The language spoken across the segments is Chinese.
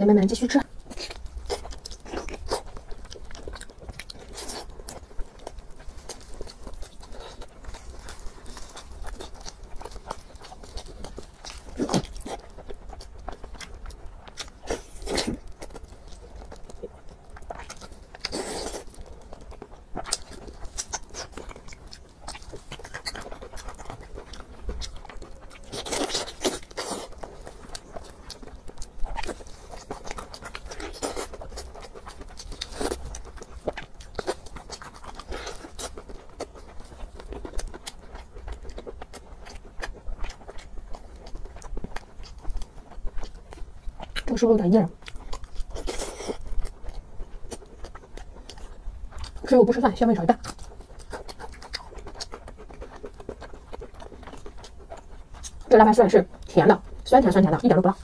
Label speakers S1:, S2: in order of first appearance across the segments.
S1: 姐妹们继续吃。这个是不是有点硬？吃肉不吃饭，香味少一半。这辣白蒜是甜的，酸甜酸甜的，一点都不辣。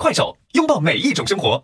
S2: 快手，拥抱每一种生活。